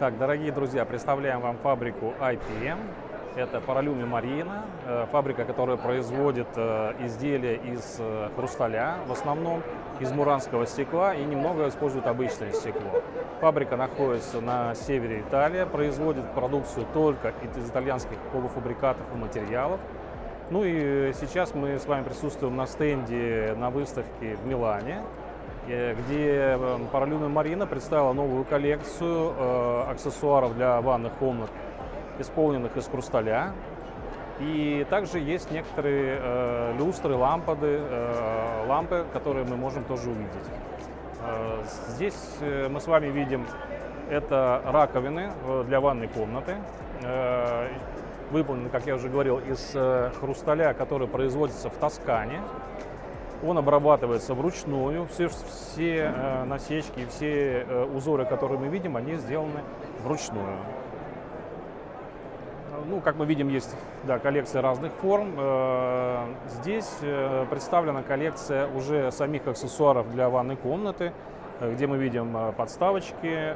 Так, дорогие друзья, представляем вам фабрику IPM. Это Паралюми Марина, э, фабрика, которая производит э, изделия из э, хрусталя, в основном из муранского стекла и немного использует обычное стекло. Фабрика находится на севере Италии, производит продукцию только из итальянских полуфабрикатов и материалов. Ну и сейчас мы с вами присутствуем на стенде на выставке в Милане, где Паралюми Марина представила новую коллекцию аксессуаров для ванных комнат исполненных из хрусталя. И также есть некоторые э, люстры, лампады, э, лампы, которые мы можем тоже увидеть. Э, здесь э, мы с вами видим это раковины э, для ванной комнаты. Э, выполнены, как я уже говорил, из э, хрусталя, который производится в Тоскане. Он обрабатывается вручную. Все, все э, насечки, все э, узоры, которые мы видим, они сделаны вручную. Ну, как мы видим, есть да, коллекция разных форм. Э, здесь представлена коллекция уже самих аксессуаров для ванной комнаты, где мы видим подставочки,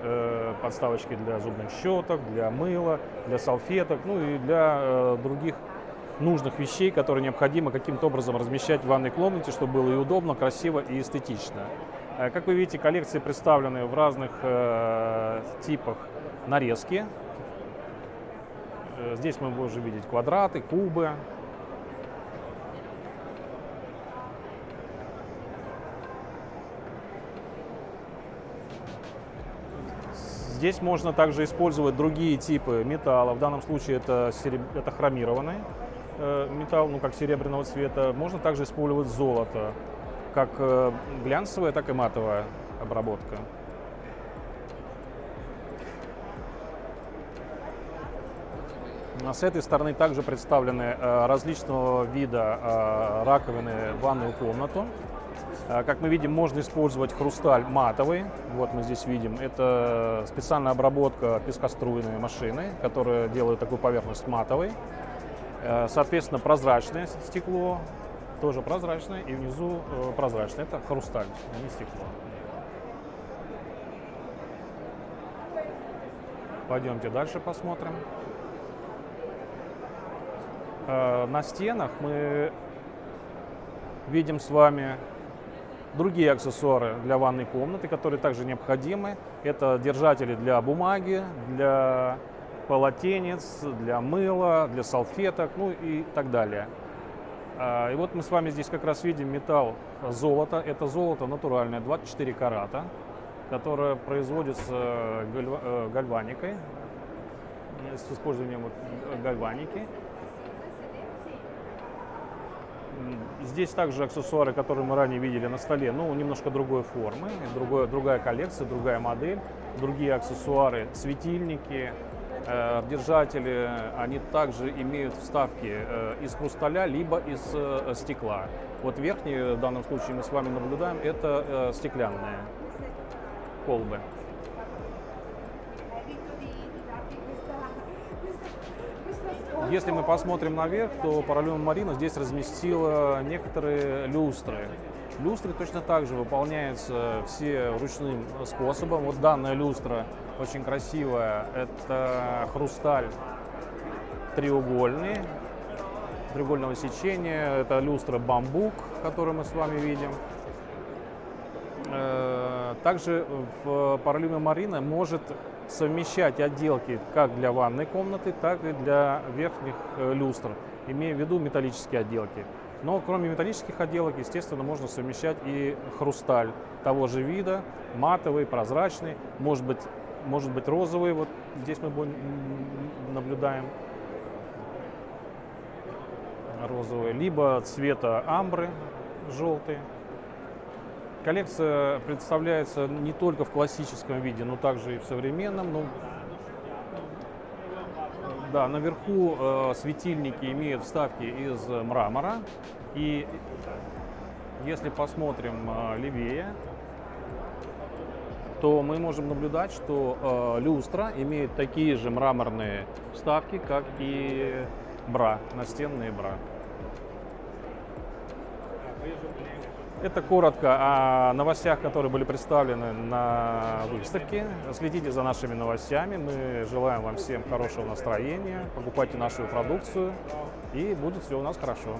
подставочки для зубных щеток, для мыла, для салфеток, ну и для других нужных вещей, которые необходимо каким-то образом размещать в ванной комнате, чтобы было и удобно, красиво и эстетично. Как вы видите, коллекции представлены в разных типах нарезки. Э, здесь мы можем видеть квадраты, кубы. Здесь можно также использовать другие типы металла. В данном случае это, сереб... это хромированный э, металл, ну как серебряного цвета. Можно также использовать золото, как э, глянцевая, так и матовая обработка. С этой стороны также представлены э, различного вида э, раковины в ванную комнату. Э, как мы видим, можно использовать хрусталь матовый. Вот мы здесь видим. Это специальная обработка пескоструйной машины, которая делает такую поверхность матовой. Соответственно, прозрачное стекло, тоже прозрачное, и внизу прозрачное. Это хрусталь, а не стекло. Пойдемте дальше посмотрим. Э, на стенах мы видим с вами другие аксессуары для ванной комнаты, которые также необходимы. Это держатели для бумаги, для полотенец, для мыла, для салфеток, ну и так далее. Э, и вот мы с вами здесь как раз видим металл золота. Это золото натуральное, 24 карата, которое производится э, гальваникой, с использованием гальваники. Здесь также аксессуары, которые мы ранее видели на столе, ну, немножко другой формы, другое, другая коллекция, другая модель, другие аксессуары, светильники, э, держатели, они также имеют вставки э, из хрусталя, либо из э, стекла. Вот верхние, в данном случае мы с вами наблюдаем, это э, стеклянные колбы. Если мы посмотрим наверх, то параллельно Марина здесь разместила некоторые люстры. Люстры точно так же выполняются все ручным способом. Вот данная люстра очень красивая. Это хрусталь треугольный, треугольного сечения. Это люстра бамбук, которую мы с вами видим. Э, также в параллельно Марина может совмещать отделки как для ванной комнаты, так и для верхних э, люстр, имея в виду металлические отделки. Но кроме металлических отделок, естественно, можно совмещать и хрусталь того же вида, матовый, прозрачный, может быть, может быть розовый, вот здесь мы наблюдаем розовый, либо цвета амбры желтый. Коллекция представляется не только в классическом виде, но также и в современном. Ну, да, наверху э, светильники имеют вставки из мрамора. И если посмотрим э, левее, то мы можем наблюдать, что э, люстра имеет такие же мраморные вставки, как и бра, настенные бра. Это коротко о новостях, которые были представлены на выставке. Следите за нашими новостями. Мы желаем вам всем хорошего настроения. Покупайте нашу продукцию и будет все у нас хорошо.